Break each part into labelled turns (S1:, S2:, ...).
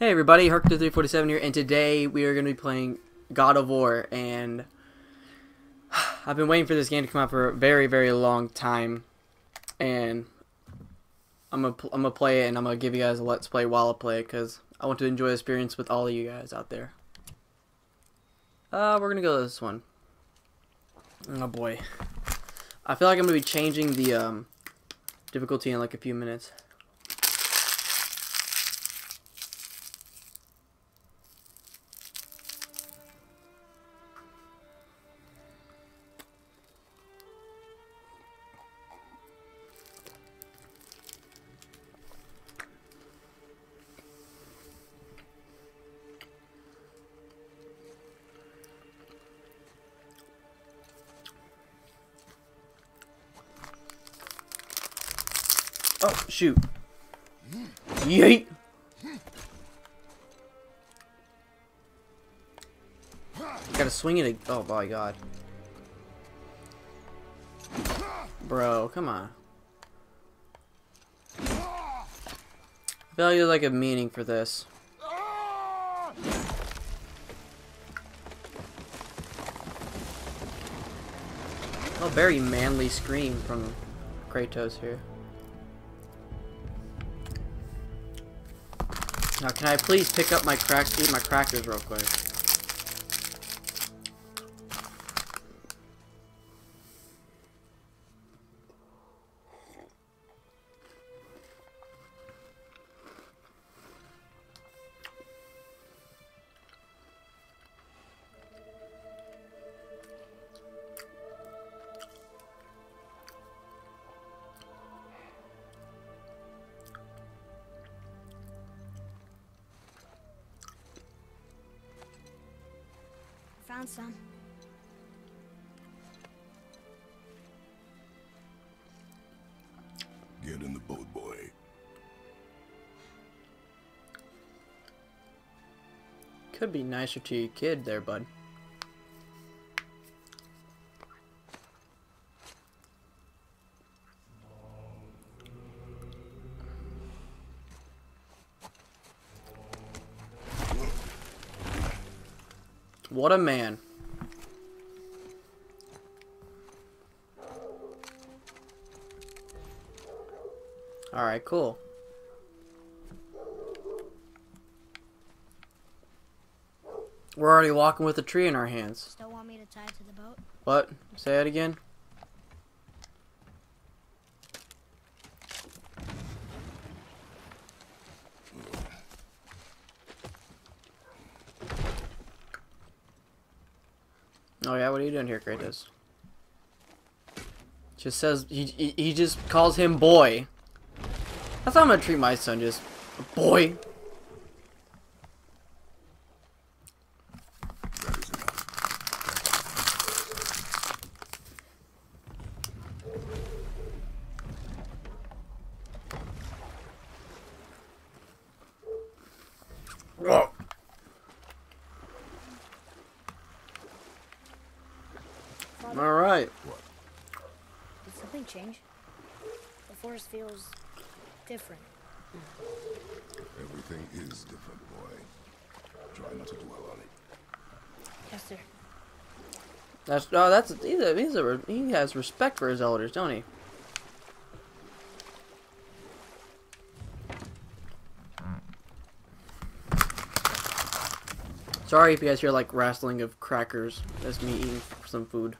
S1: Hey everybody, Herc347 here, and today we are going to be playing God of War, and I've been waiting for this game to come out for a very, very long time, and I'm going to I'm gonna play it, and I'm going to give you guys a let's play while I play it, because I want to enjoy the experience with all of you guys out there. Uh, we're going to go to this one. Oh boy. I feel like I'm going to be changing the um, difficulty in like a few minutes. Shoot. Yeet! Gotta swing it. Oh my god. Bro, come on. I feel like there's like a meaning for this. Oh, very manly scream from Kratos here. Now, can I please pick up my crack, eat my crackers real quick?
S2: Found some.
S3: Get in the boat, boy.
S1: Could be nicer to your kid there, bud. What a man. Alright, cool. We're already walking with a tree in our hands.
S2: Still want me to tie to the boat?
S1: What? Say it again? Oh doing here, Kratos? Just says he he, he just calls him boy. That's how I'm gonna treat my son, just boy.
S3: That is enough.
S2: Father,
S1: All right.
S2: did something change? The forest feels different.
S3: Everything is different, boy. Try not to dwell on it.
S2: Yes, sir.
S1: That's oh, that's he's a, he's a he has respect for his elders, don't he? Sorry if you guys hear like rattling of crackers. That's me eating some food.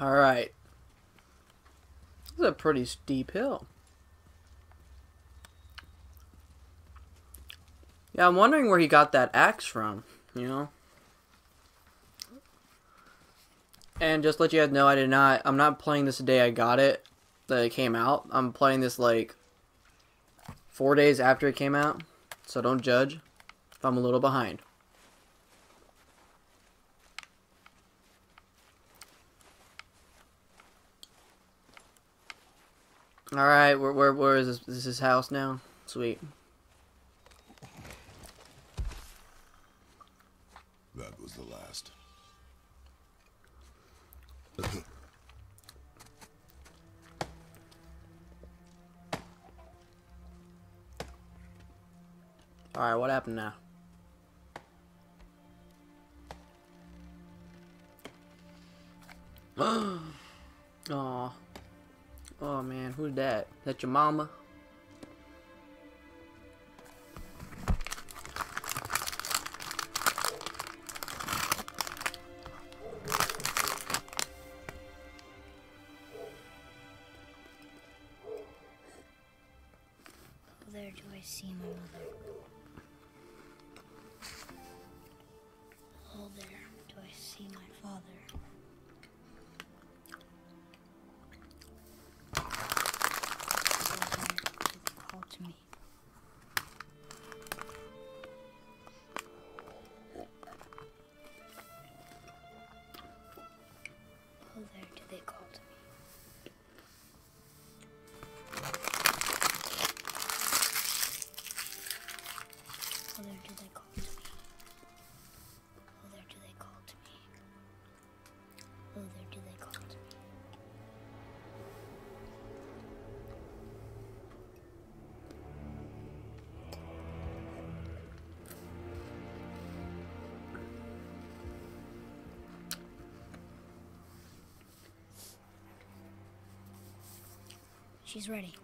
S1: All right. This is a pretty steep hill. Yeah, I'm wondering where he got that axe from, you know? And just let you guys know, I did not, I'm not playing this the day I got it, that it came out. I'm playing this like four days after it came out, so don't judge if I'm a little behind. All right, where where where is this? This is his house now. Sweet.
S3: That was the last.
S1: All right, what happened now? Man, who's that? That your mama?
S2: She's ready.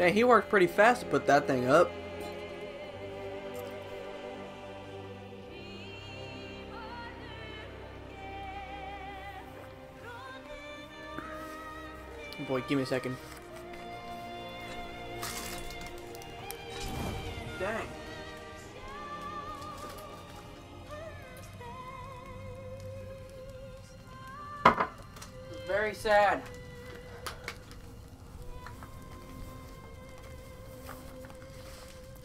S1: Yeah, he worked pretty fast to put that thing up. Boy, give me a second. Dang. Very sad.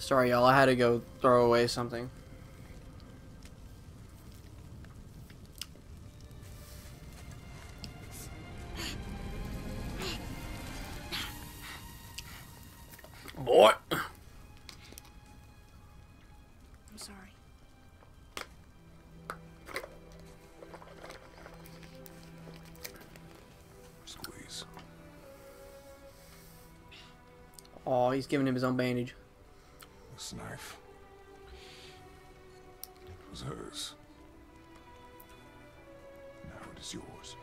S1: Sorry, y'all. I had to go throw away something. Boy.
S2: I'm sorry.
S3: Squeeze.
S1: Oh, he's giving him his own bandage.
S3: Was hers. Now it is yours.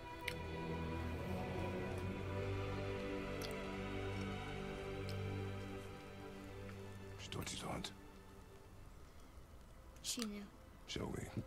S3: She told you don't.
S2: She knew.
S3: Shall we?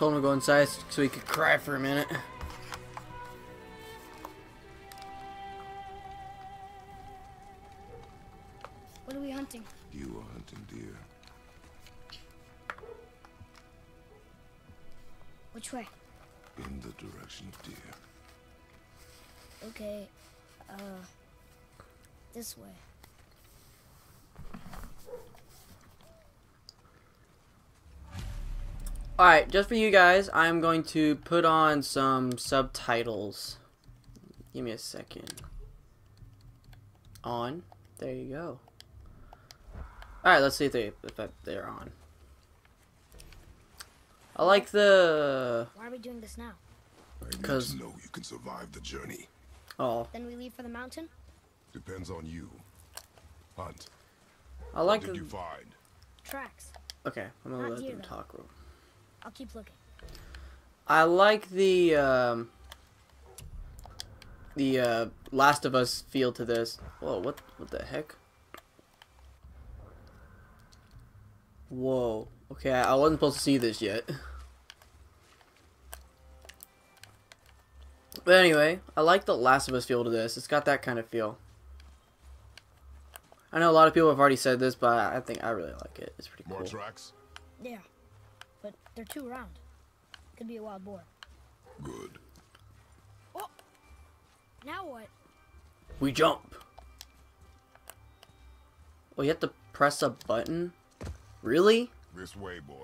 S1: Told him to go inside so he could cry for a minute. Alright, just for you guys, I'm going to put on some subtitles. Give me a second. On. There you go. Alright, let's see if, they, if they're on. I like the...
S2: Why are we doing this now?
S3: I need
S1: 'Cause-
S3: know you can survive the journey.
S1: Oh,
S2: Then we leave for the mountain?
S3: Depends on you. Hunt.
S1: I like.
S3: what did
S1: the-
S3: you find?
S2: Tracks.
S1: Okay, I'm gonna
S2: Not
S1: let
S2: here,
S1: them
S2: though.
S1: talk. real-
S2: I'll keep looking.
S1: I like the um, the uh, Last of Us feel to this. Whoa, what what the heck? Whoa. Okay, I wasn't supposed to see this yet. But anyway, I like the Last of Us feel to this. It's got that kind of feel. I know a lot of people have already said this, but I think I really like it. It's pretty
S3: More
S1: cool.
S3: tracks?
S2: Yeah. But they're too round. Could be a wild boar.
S3: Good.
S2: Oh! Now what?
S1: We jump. Oh, you have to press a button? Really?
S3: This way, boy.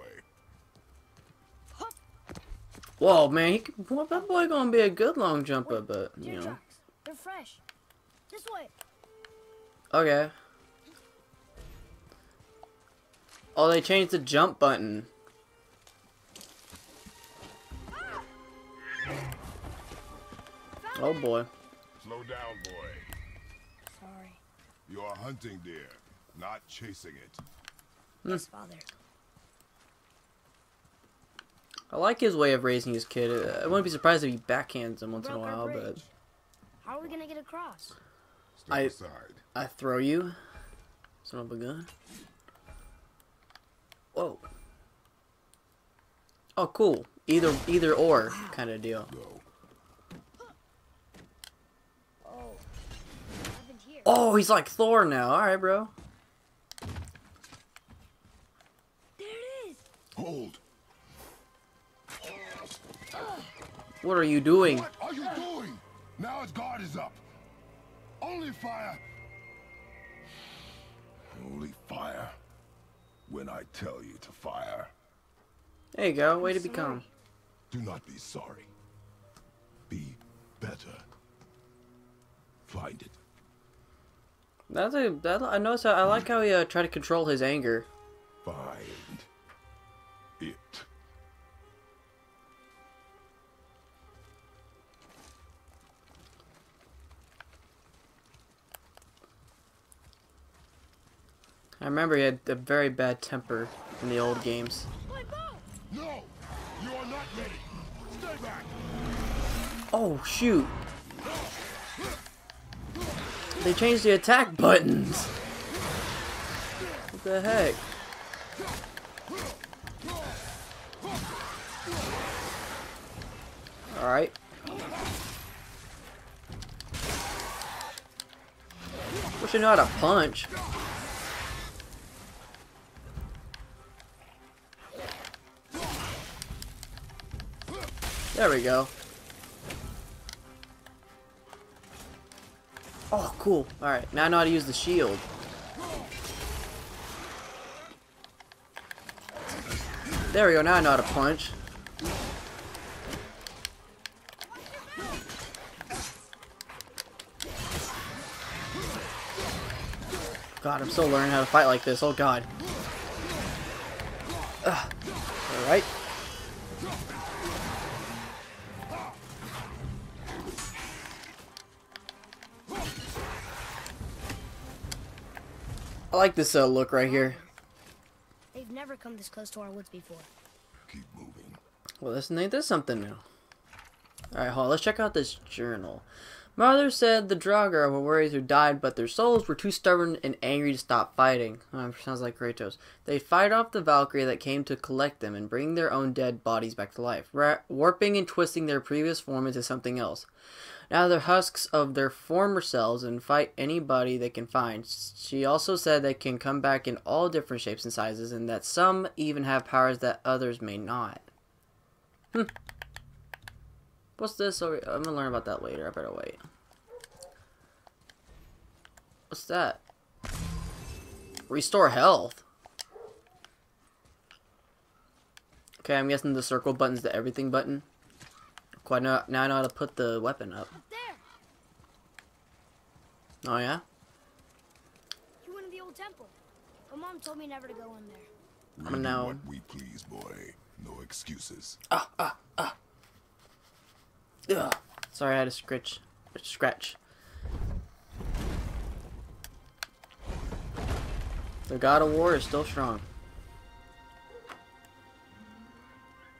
S1: Whoa, man, he, can- well, that boy gonna be a good long jumper, but
S2: Deer
S1: you know.
S2: tracks. They're fresh. This way.
S1: Okay. Oh, they changed the jump button. Oh boy.
S3: Slow down, boy.
S2: Sorry.
S3: You are hunting deer, not chasing it.
S2: Yes, father.
S1: I like his way of raising his kid. Uh, I wouldn't be surprised if he backhands him once in a while, but.
S2: How are we gonna get across?
S3: Step
S1: I-
S3: aside.
S1: I throw you. Son of a gun. Whoa. Oh, cool. Either either or kind of deal.
S3: Go.
S2: Oh. What happened here?
S1: Oh, he's like Thor now. All right, bro.
S2: There it is.
S3: Hold.
S1: What are you doing?
S3: What are you doing? Now his guard is up. Only fire. Only fire. When I tell you to fire,
S1: There you go. Way to
S2: sorry.
S1: become.
S3: do not be sorry. Be better. Find it.
S1: That's a. That, I noticed. How, I like how he uh, tried to control his anger.
S3: Find it.
S1: I remember he had a very bad temper in the old games.
S3: No! You are not ready! Stay back!
S1: Oh shoot! They changed the attack buttons. What the heck? All right. Wish I knew how to punch. There we go. Cool. Alright, now I know how to use the shield. There we go, now I know how to punch. God, I'm still learning how to fight like this. Oh, God. Alright. I like this uh, look right here.
S2: They've never come this close to our woods before.
S3: Keep moving.
S1: Well, this ain't this something new. Alright, hold on. Let's check out this journal. Mother said the Draugr were warriors who died, but their souls were too stubborn and angry to stop fighting. Oh, sounds like Kratos. They fight off the Valkyrie that came to collect them and bring their own dead bodies back to life, warping and twisting their previous form into something else. Now they're husks of their former selves and fight anybody they can find. She also said they can come back in all different shapes and sizes, and that some even have powers that others may not. Hmm. What's this? over- I'm gonna learn about that later. I better wait. What's that? Restore health. Okay, I'm guessing the circle button's the everything button. Quite now, now I know how to put the weapon up.
S2: Up there.
S1: Oh yeah?
S2: You went to the old temple. But mom told me never to go in there.
S3: We
S1: I'm
S3: do
S1: now-
S3: what we please, boy. No excuses. Ah, ah, ah.
S1: Ugh. Sorry, I had a scratch. Scratch. The God of War is still strong.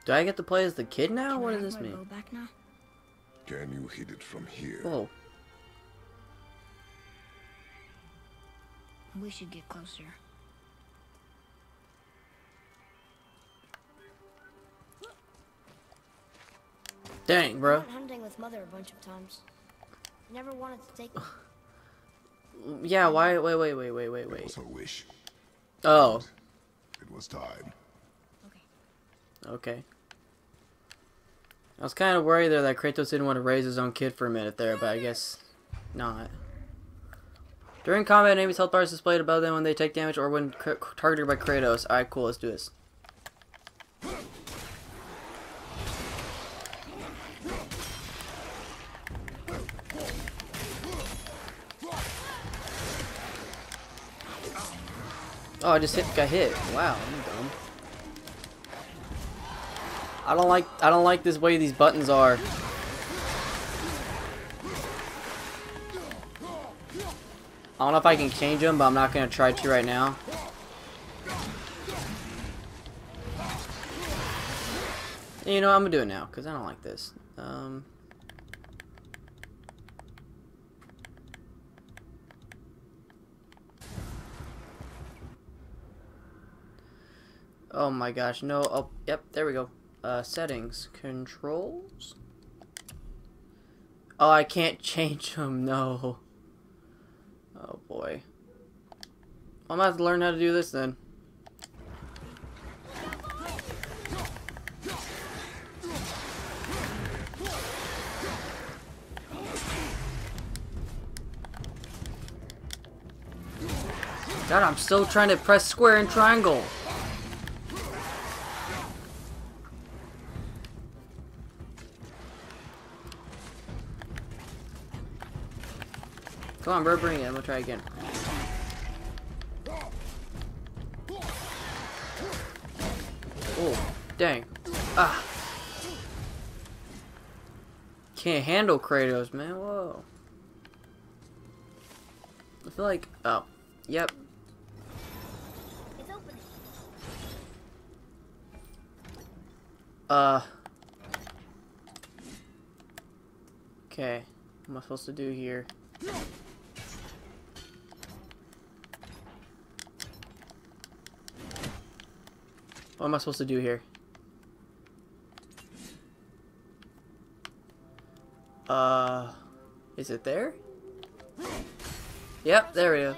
S1: Do I get to play as the kid now?
S2: Can
S1: What does this mean?
S2: back now?
S3: Can you hit it from here?
S1: Whoa.
S2: We should get closer.
S1: Dang,
S2: I
S1: bro.
S2: went hunting with mother a bunch of times. Never wanted to take.
S1: Yeah, why? Wait, wait, wait, wait, wait,
S3: It
S1: wait.
S3: was her wish.
S1: Oh,
S3: It was time.
S2: Okay.
S1: okay. I was kind of worried there that Kratos didn't want to raise his own kid for a minute there, but I guess not. During combat, enemies' health bar is displayed above them when they take damage or when targeted by Kratos. Alright, cool, let's do this. Oh, I just hit, got hit. Wow, I'm dumb. I don't like I don't like this way these buttons are. I don't know if I can change them, but I'm not gonna try to right now. You know, what I'm gonna do it now because I don't like this. Um, oh my gosh, no. Oh, yep, there we go. Uh, settings, controls. Oh, I can't change them. No. Oh boy. I'm gonna have to learn how to do this then. God, I'm still trying to press square and triangle. Come on, bro, bring it. I'm gonna try again. Oh, dang. Ah. Can't handle Kratos, man. Whoa. I feel like. Oh. Yep. Uh. Okay. What am I supposed to do here? What am I supposed to do here? Uh, is it there? Yep, there we go.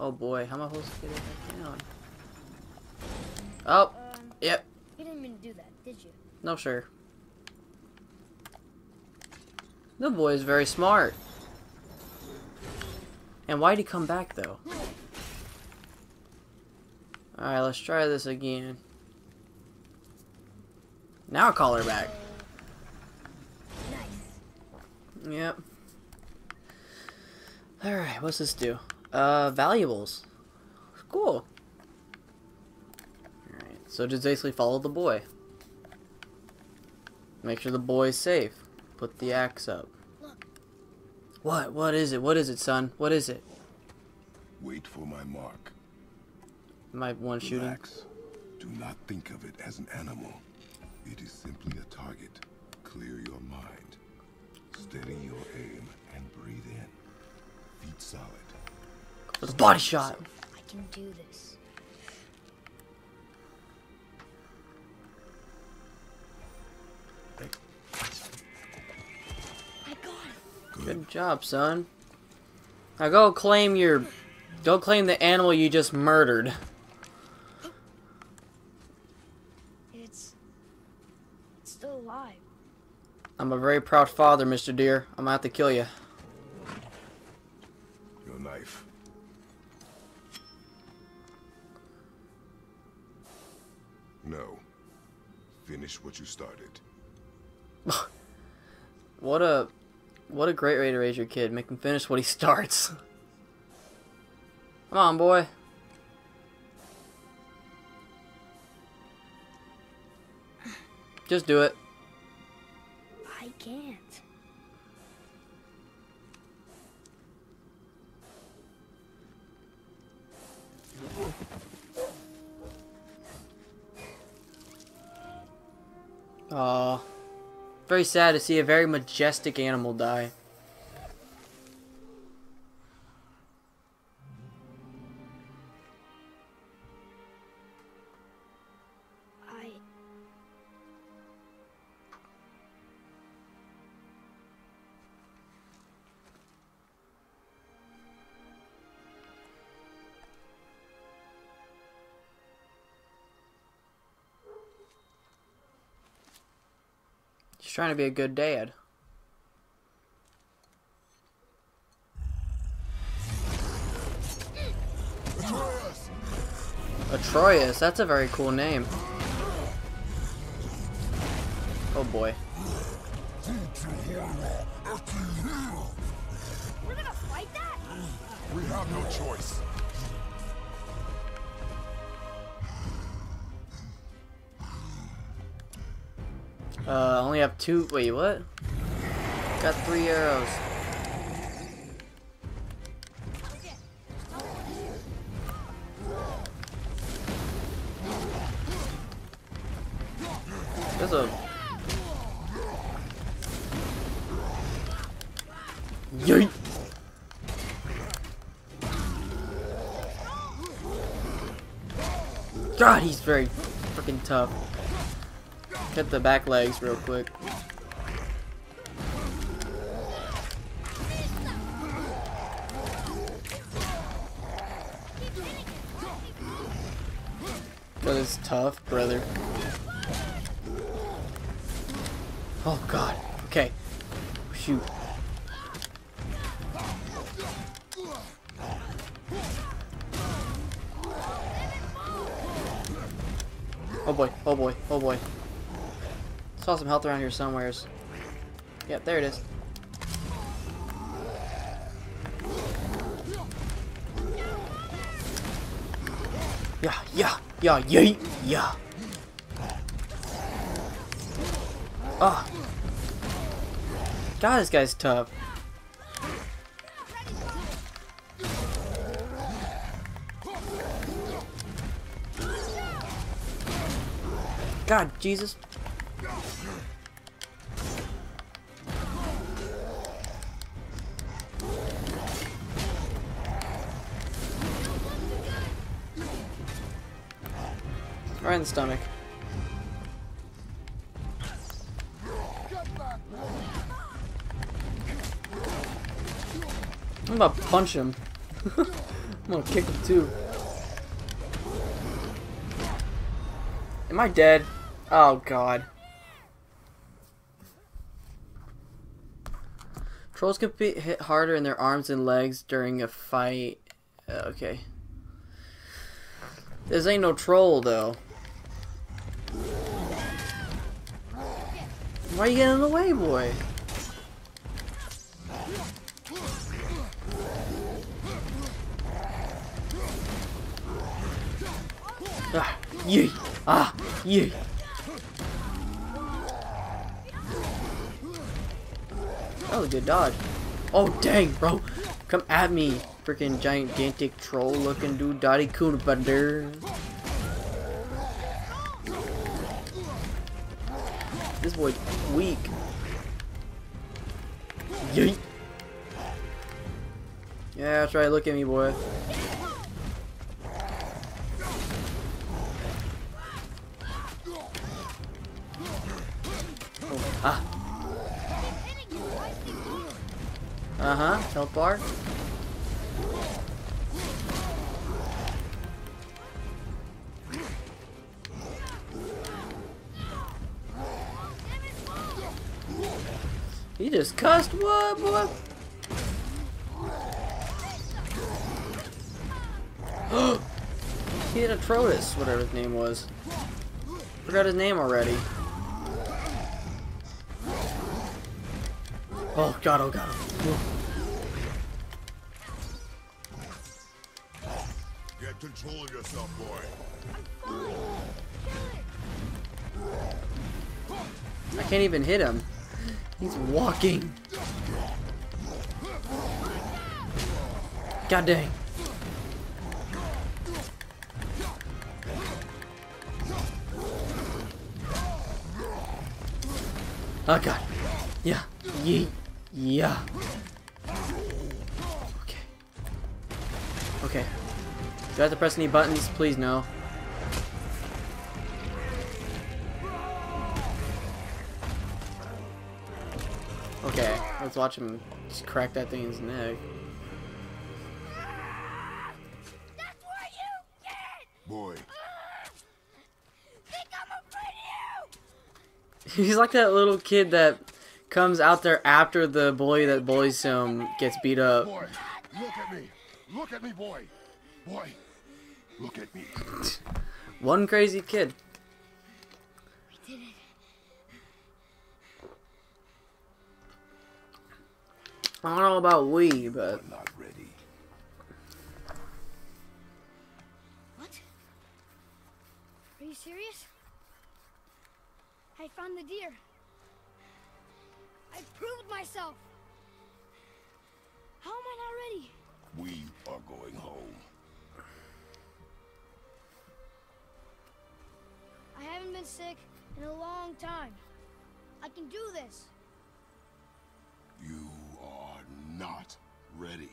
S1: Oh boy, how am I supposed to get it back down? Oh,
S2: Um,
S1: yep,
S2: you didn't mean to do that, did you?
S1: no sure. The boy is very smart. And why'd he come back though? Alright, let's try this again. Now call her back.
S2: Nice.
S1: Yep. Alright, what's this do? Uh, valuables. Cool. Alright, so just basically follow the boy. Make sure the boy's safe. Put the axe up.
S2: Look.
S1: What? What is it? What is it, son? What is it?
S3: Wait for my mark.
S1: My one shooting?
S3: Relax. Do not think of it as an animal. It is simply a target. Clear your mind. Steady your aim and breathe in. Feet solid.
S1: With a body shot.
S2: I can do this. I got it.
S1: Good job, son. Now go claim your... Go claim the animal you just murdered.
S2: It's. It's still alive.
S1: I'm a very proud father, Mr. Deer. I'm gonna have to kill you.
S3: Your knife. No. Finish what you started.
S1: What a... What a great way to raise your kid. Make him finish what he starts. Come on, boy. Just do it. Aw. Very sad to see a very majestic animal die. Trying to be a good dad. Atreus, that's a very cool name. Oh boy.
S2: We're gonna fight that?
S3: We have no choice.
S1: Uh, I only have two. Wait, what? Got three arrows. There's a. Yeet! God, he's very freaking tough. Cut the back legs real quick. Cause it's tough, brother. Oh god. Okay. Shoot. Oh boy, oh boy, oh boy. Saw some health around here somewheres. Yep, there it is. Yeah, yeah, yeah, yeah, yeah. Ah. God, this guy's tough. God, Jesus. In the stomach. I'm about to punch him. I'm gonna kick him too. Am I dead? Oh god. Trolls can be hit harder in their arms and legs during a fight. Uh, Okay. This ain't no troll though. Why are you getting in the way, boy? Ah, yee! Ah, yee! That was a good dodge. Oh, dang, bro. Come at me, freaking gigantic troll looking dude, Dottie Coonbunder. This boy's weak. Yeet. Yeah, that's right. Look at me, boy. Oh, ah. Uh huh. Health bar. Just cussed what, boy? he had a Trotus, whatever his name was. Forgot his name already. Oh god, oh god.
S3: Get control of yourself, boy.
S1: I can't even hit him. He's walking. God dang. Oh god. Yeah. Yeet. Yeah. Okay. Okay. Do I have to press any buttons? Please no. Let's watch him just crack that thing in his neck.
S2: That's what you get!
S3: Boy,
S2: Think I'm afraid of you!
S1: He's like that little kid that comes out there after the bully that bullies him gets beat up.
S3: boy, look at me. Look at me, boy. Boy, look at me.
S1: One crazy kid. I don't know about we, but
S3: I'm not ready.
S2: What? Are you serious? I found the deer. I proved myself. How am I not ready?
S3: We are going home.
S2: I haven't been sick in a long time. I can do this.
S3: You are not ready.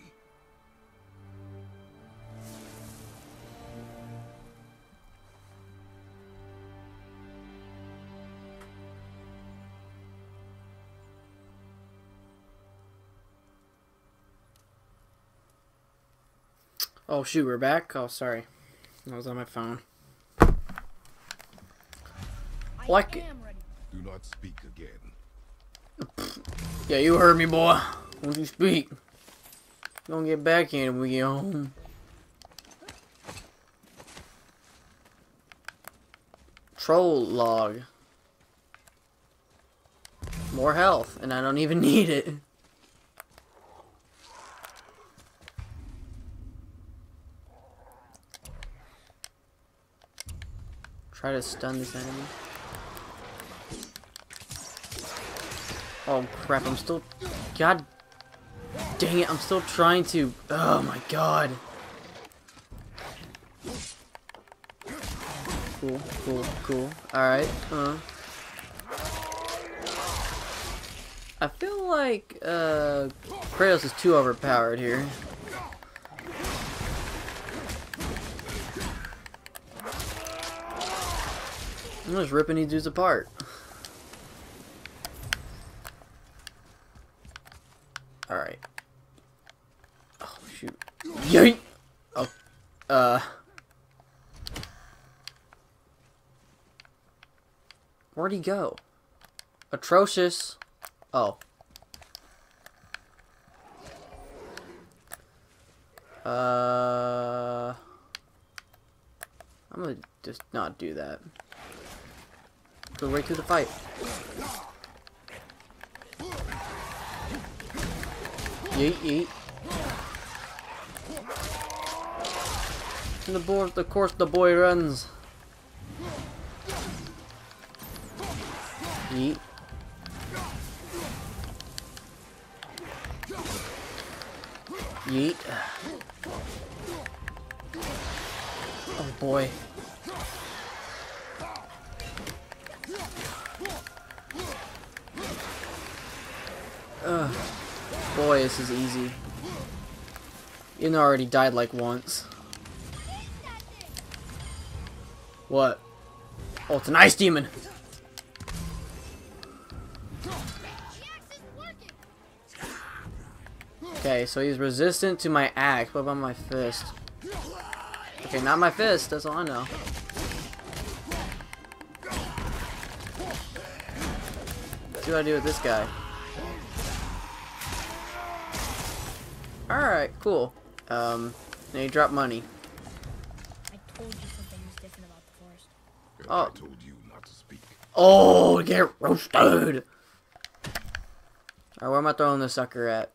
S1: oh shoot, we're back. Oh sorry, I was on my phone.
S2: I
S1: Like-
S2: am ready.
S3: Do not speak again.
S1: Yeah, you heard me, boy. Won't you speak? Gonna get backhanded when we get home. Troll log. More health, and I don't even need it. Try to stun this enemy. Oh crap, I'm still... God dang it, I'm still trying to... Oh my god. Cool, cool, cool. Alright, uh... I feel like, uh... Kratos is too overpowered here. I'm just ripping these dudes apart. Alright. Oh, shoot. Yeet! Oh, uh... Where'd he go? Atrocious. Oh. Uh... I'm gonna just not do that. Go right through the fight. Yeet, yeet. And the boy, of course, the boy runs. Yeet. Yeet. Oh boy. Ugh. Boy, this is easy. You already died like once. What? Oh, it's an ice demon. Okay, so he's resistant to my axe. What about my fist? Okay, not my fist. That's all I know. See what I do with this guy. Alright, cool. Um, now you drop money.
S2: I told you something was different about the forest.
S1: Oh.
S3: I told you not to speak.
S1: Oh, get roasted! Alright, where am I throwing this sucker at?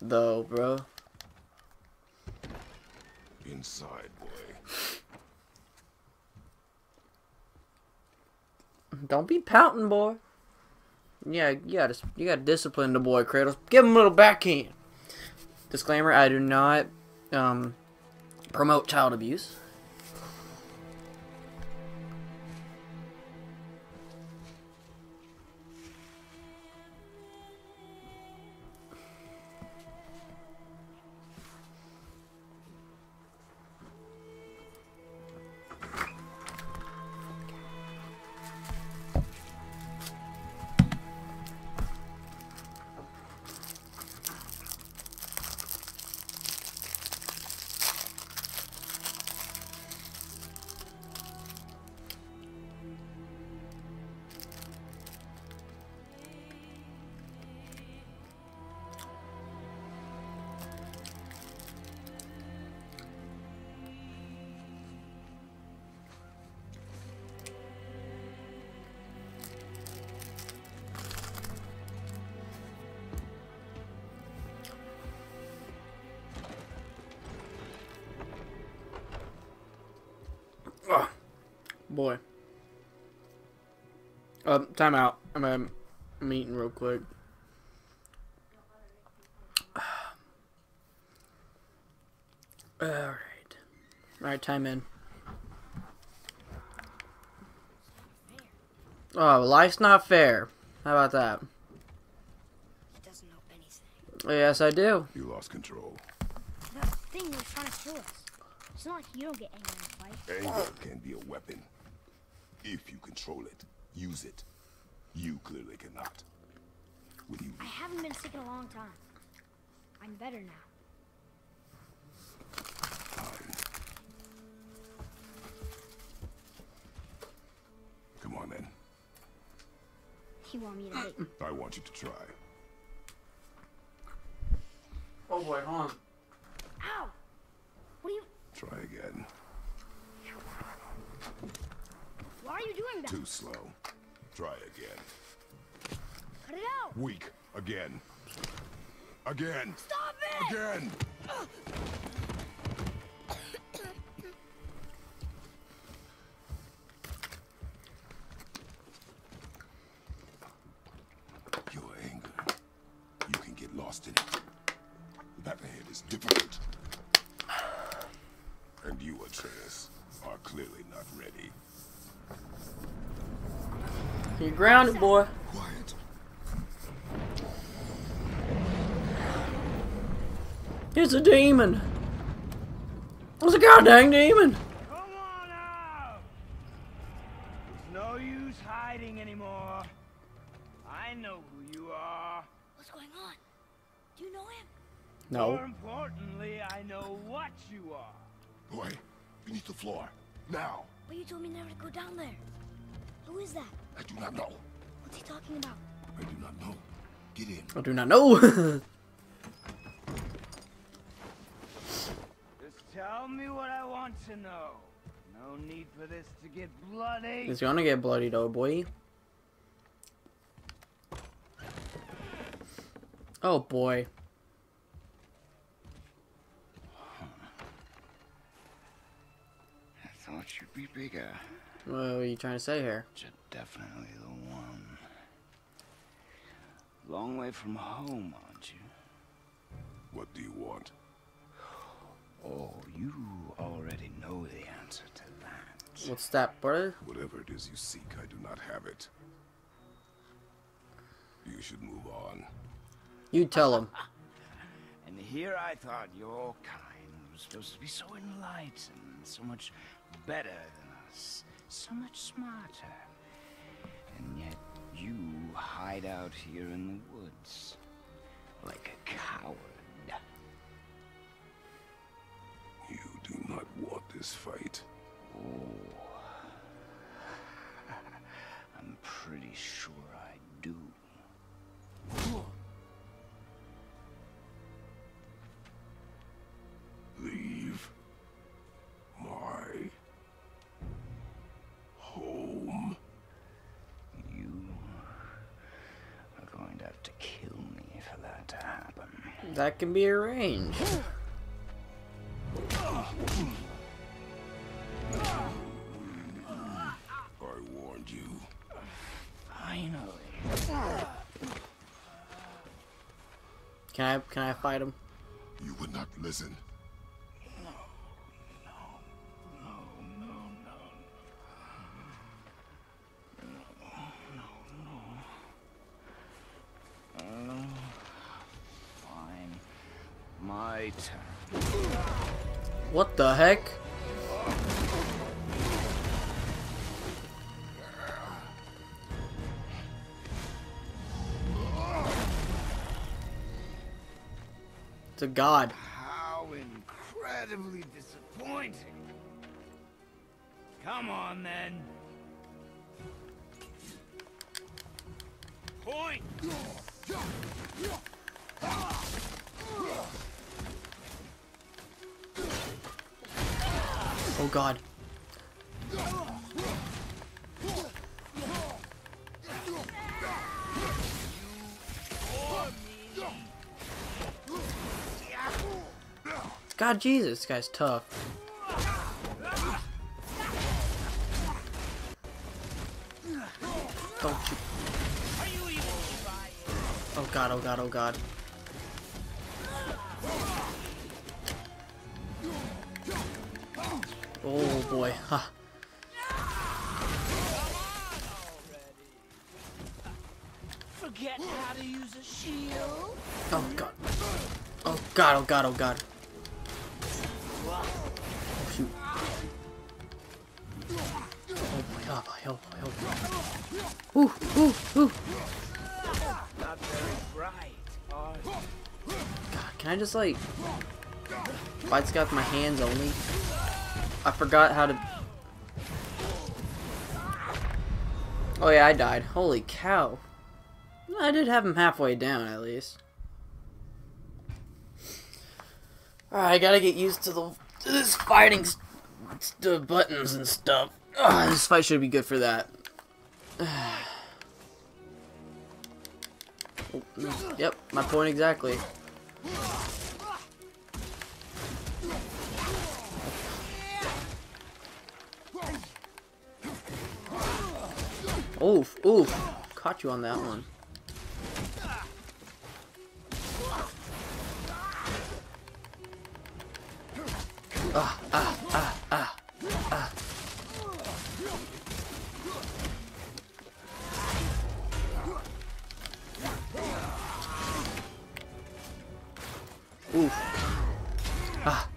S1: though, bro.
S3: Inside, boy.
S1: Don't be pouting, boy. Yeah, you gotta, you gotta discipline the boy, Kratos. Give him a little backhand. Disclaimer: I do not um, promote child abuse. Boy. Um, time out. I'm, um, I'm eating real quick. Alright. Alright, time in. Oh, life's not fair. How about that?
S2: He doesn't know anything.
S1: Yes, I do.
S3: You lost control.
S2: That thing was trying to kill us. It's not like you don't get angry in a fight.
S3: Anger can be a weapon. If you control it, use it. You clearly cannot. Will you
S2: I haven't been sick in a long time. I'm better now.
S3: fine? Come on then.
S2: You want me to hit?
S3: I want you to try.
S1: Oh boy, hold on.
S2: Ow! What are you...
S3: Try again.
S2: Why are you doing that?
S3: Too slow. Try again.
S2: Cut it out!
S3: Weak. Again. Again.
S2: Stop it!
S3: Again.
S1: Grounded, boy.
S3: Quiet.
S1: It's a demon. It's a goddamn demon.
S4: I
S2: do
S3: not know.
S4: Just tell me what I want to know. No need for this to get bloody.
S1: It's gonna get bloody though, boy. Oh boy.
S5: I thought you'd be bigger.
S1: What are you trying to say here?
S5: You're definitely the. Long way from home, aren't you?
S3: What do you want?
S5: Oh, you already know the answer to that.
S1: What's that, brother?
S3: Whatever it is you seek, I do not have it. You should move on.
S1: You tell him.
S5: And here I thought your kind was supposed to be so enlightened, so much better than us, so much smarter. And yet you hide out here in the woods like a coward.
S3: You do not want this fight. Oh.
S5: I'm pretty sure kill me for that to happen.
S1: That can be arranged.
S3: I warned you.
S5: Finally.
S1: Can I can I fight him?
S3: You would not listen.
S1: What the heck? To god.
S5: How incredibly disappointing. Come on then.
S1: Oh god. God Jesus, this guy's tough. Don't you. Oh god, oh god, oh god. Ha.
S5: Forget how to use a shield.
S1: Oh god. Oh god, oh god, oh god. Oh shoot. Oh boy, oh boy, oh boy, oh boy. Ooh, ooh, ooh.
S5: Not very bright.
S1: God, can I just like fight this with my hands only? I forgot how to. Oh yeah, I died. Holy cow. I did have him halfway down at least. Alright, I gotta get used to the to this fighting the buttons and stuff. Ugh, this fight should be good for that. Oh, yep, my point exactly. Oof, oof. Caught you on that one. Ah, ah, ah, ah, ah. Oof. Ah.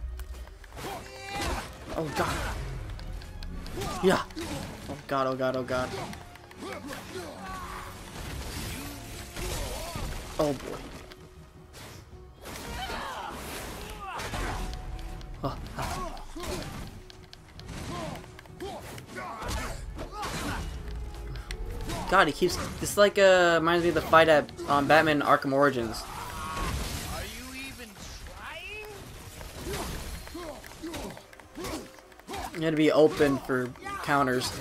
S1: Oh god. Yeah. Oh god, oh god, oh god. God, he keeps. This like uh reminds me of the fight at um, Batman Arkham Origins.
S5: Are you even trying?
S1: You had to be open for counters.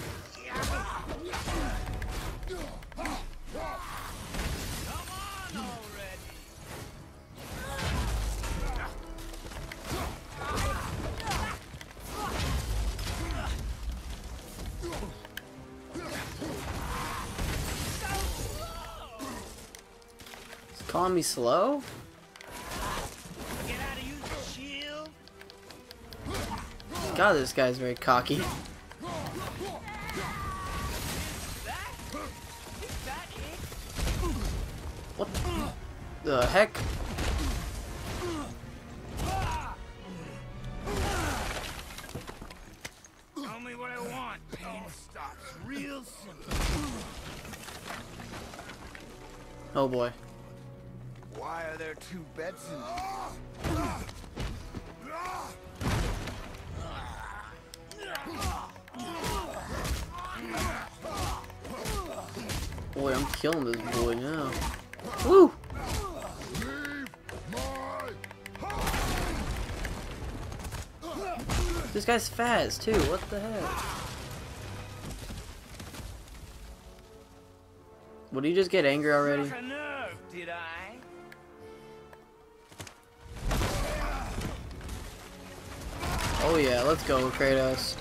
S1: Me slow?
S5: Forget how to use a shield.
S1: God, this guy's very cocky.
S5: That? Is that it?
S1: What the heck?
S5: Tell me what I want. Pain stops real simple.
S1: Oh boy.
S5: Why are there two beds in
S1: Boy, I'm killing this boy now. Woo! This guy's fast too. What the heck? Would he just get angry already? Yeah, let's go, Kratos.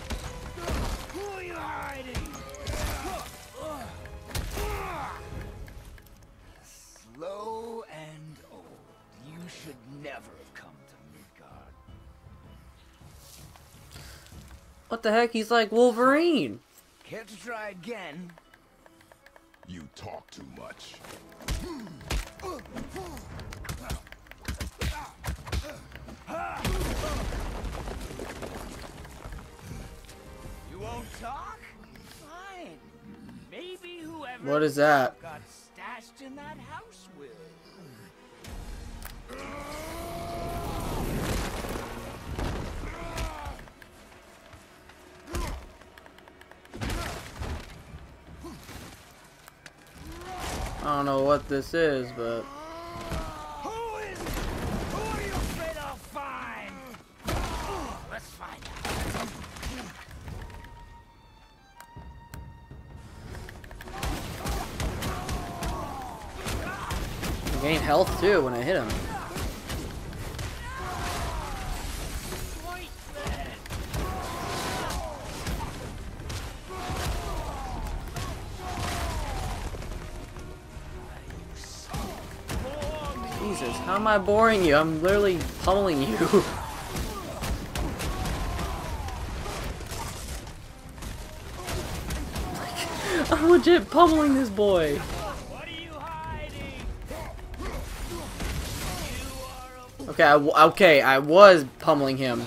S5: Who are you hiding? Slow and old. You should never have come to Midgard.
S1: What the heck? He's like Wolverine.
S5: Care to try again?
S3: You talk too much.
S5: Hmm. Talk? Fine. Maybe whoever
S1: What is that?
S5: got stashed in that house will.
S1: I don't know what this is, but gain health too when I hit him. Jesus, how am I boring you? I'm literally pummeling you. I'm legit pummeling this boy. Okay, okay, I was pummeling him.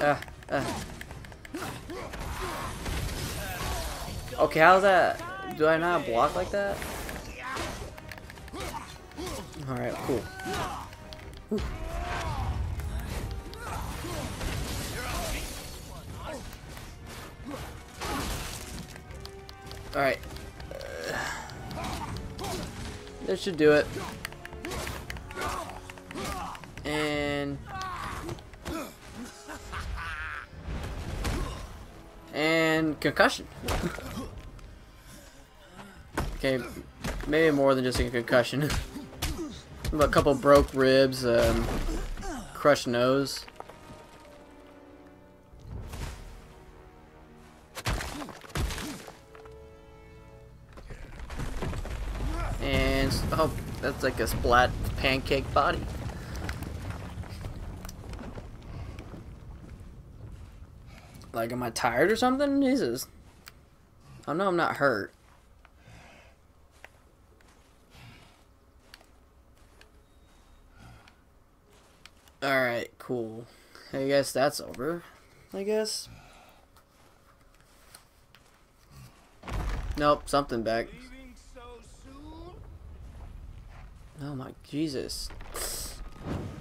S1: Uh, uh. Okay, how's that? Do I not block like that? Alright, cool. Alright. Should do it. And... And concussion. okay, maybe more than just a concussion. a couple broke ribs, um, crushed nose. Oh, that's like a splat pancake body. Like, am I tired or something? Jesus. Oh, I know I'm not hurt. Alright, cool. I guess that's over. I guess. Nope, something back. Oh my Jesus.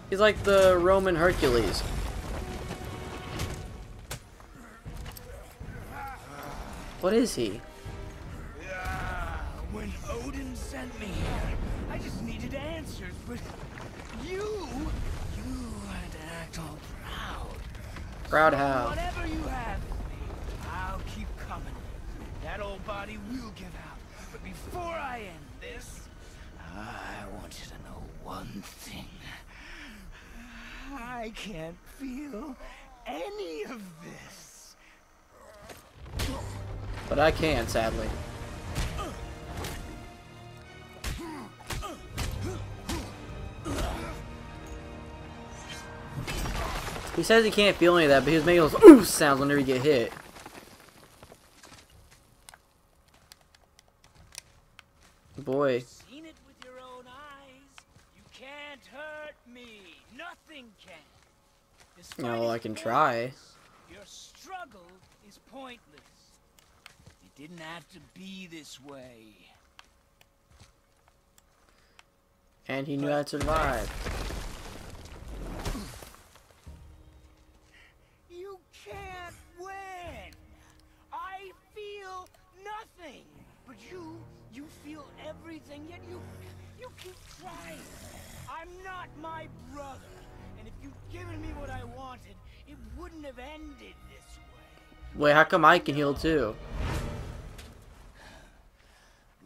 S1: He's like the Roman Hercules. What is he?
S5: When Odin sent me here, I just needed answers, but you, you had to act all proud.
S1: Proud how?
S5: Whatever you have I'll keep coming. That old body will give out. But before I end this, I want you to know one thing. I can't feel any of this.
S1: But I can, sadly. He says he can't feel any of that, but he was making those ooh sounds whenever you get hit. Boy.
S5: Seen it with your own eyes. You can't hurt me. Nothing can. Despite
S1: No,
S5: its
S1: I can try.
S5: Your struggle is pointless. It didn't have to be this way.
S1: And he knew how to survive. Come I can heal too?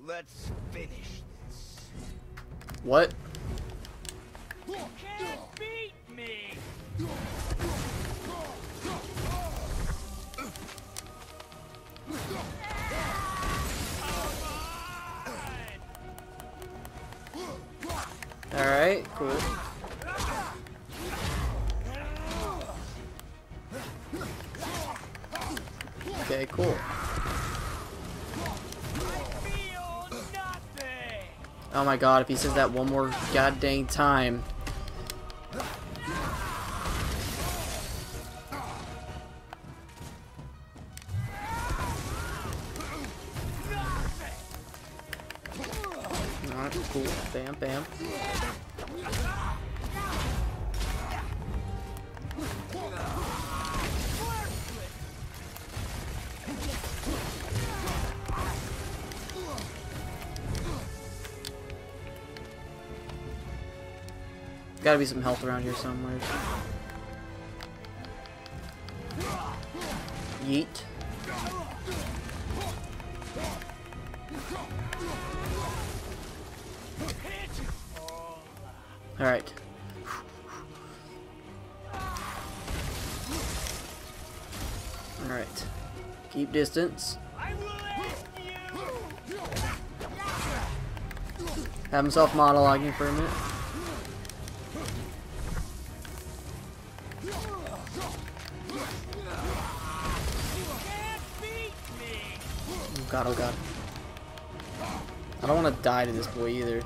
S4: Let's finish this.
S1: What? God, if he says that one more god dang time. Gotta be some health around here somewhere. Yeet. Alright. Alright. Keep distance. Have himself monologuing for a minute. God, oh god. I don't want to die to this boy either.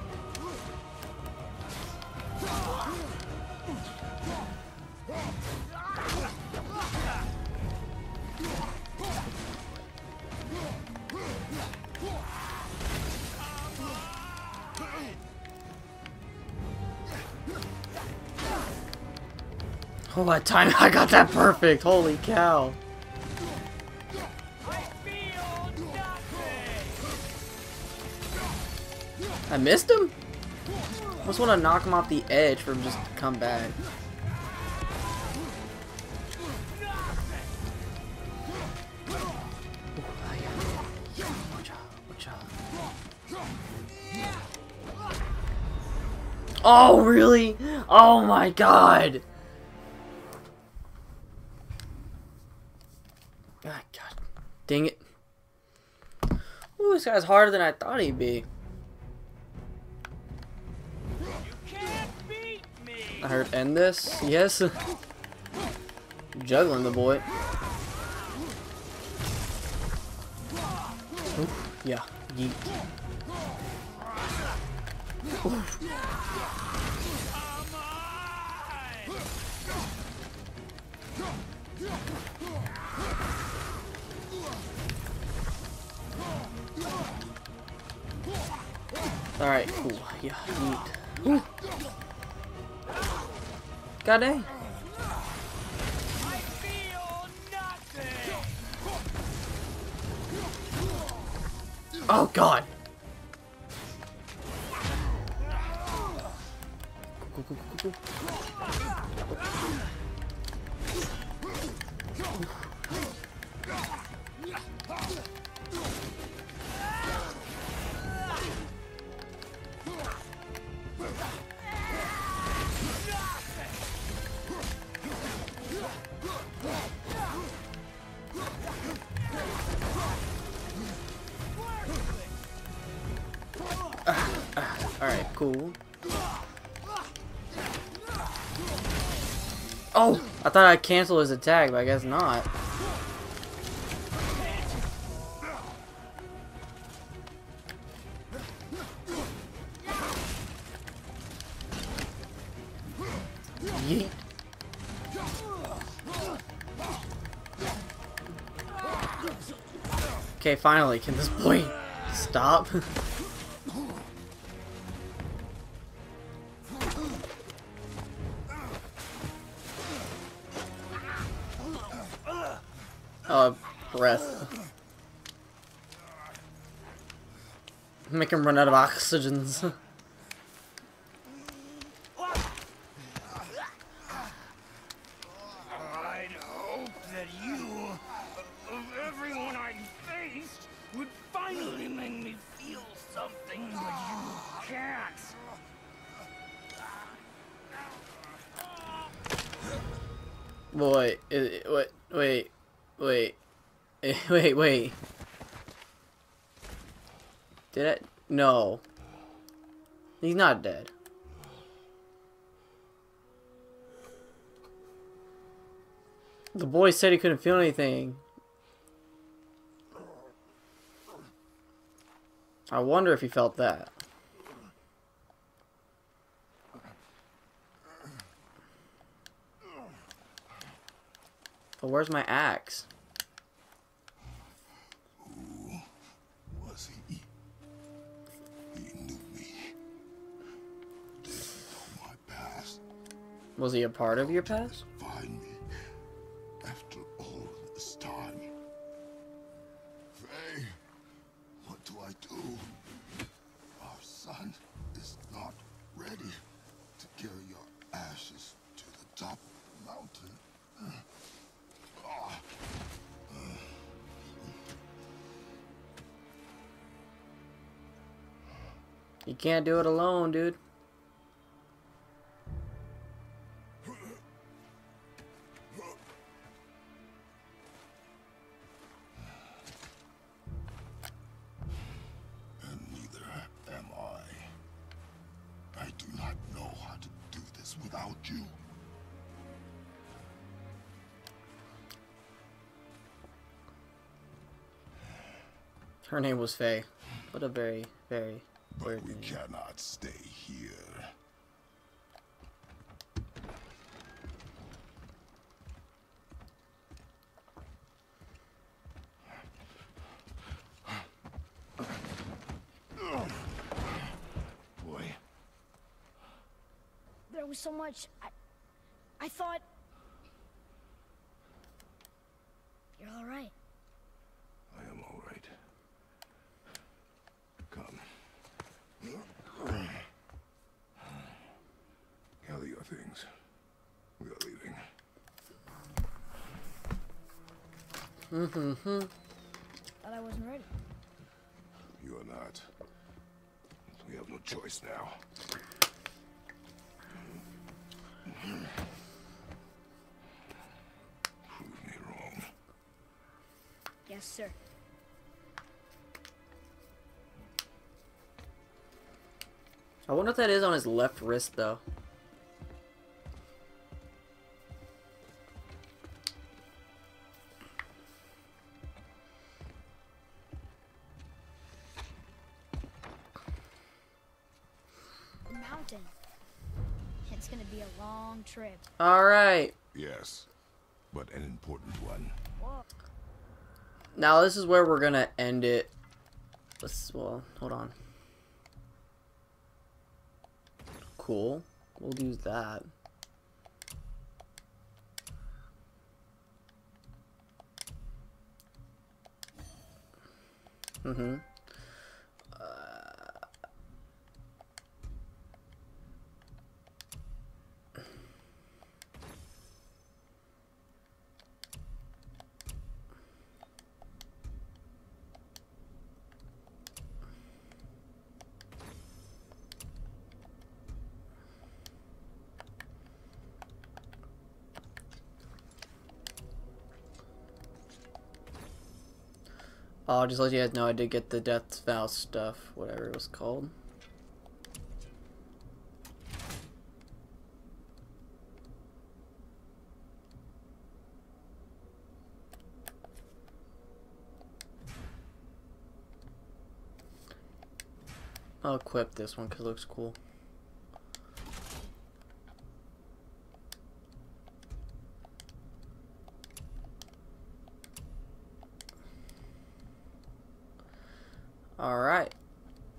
S1: Oh, that time I got that perfect. Holy cow.
S4: I
S1: missed him? I just want to knock him off the edge for him just to come back. Oh, really? Oh my god! Ah, god. Dang it. Ooh, this guy's harder than I thought he'd be. I heard end this. Yes. Juggling the boy. Yeah. Yeet. Alright, cool. Yeah. Ooh. God dang. Oh god. Thought I'd cancel his attack, but I guess not. Yeet. Okay, finally, can this boy stop? Make him run out of oxygens. I'd hope that you,
S5: of everyone I faced, would finally make me feel something, but you can't.
S1: Boy, wait, wait, wait, wait, wait. No. He's not dead. The boy said he couldn't feel anything. I wonder if he felt that. But where's my axe?
S3: Was he
S1: a part of your past?
S3: Find me after all this time. Faye, what do I do? Our son is not ready to carry your ashes to the top of the mountain.
S1: You can't do it alone, dude. Her name was Faye. What a very, very
S3: But
S1: weird
S3: we
S1: name.
S3: cannot stay here. Boy,
S2: There was so much. I, I thought. You're all right.
S3: I am all right. Come. Gather your things. We are leaving. Mm-hmm.
S2: Thought I wasn't ready.
S3: You are not. We have no choice now. Prove me wrong.
S2: Yes, sir.
S1: I wonder what that is on his left wrist, though.
S2: Trip.
S1: Alright.
S3: Yes, but an important one.
S1: Now, this is where we're gonna end it. Let's, well, hold on. Cool. We'll use that. Mm-hmm. Oh, just let you guys know, I did get the Death Vow stuff, whatever it was called. I'll equip this one because it looks cool. All right.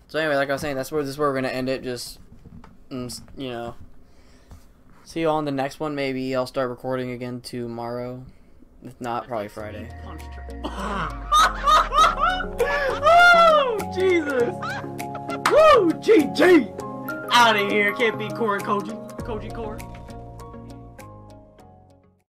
S1: So anyway, like I was saying, that's where this is where we're gonna end it. Just, mm, you know, see you all on the next one. Maybe I'll start recording again tomorrow. If not, probably Friday.
S6: oh, Jesus! Woo! GG! Out of here. Can't be Corey Koji. Koji Corey.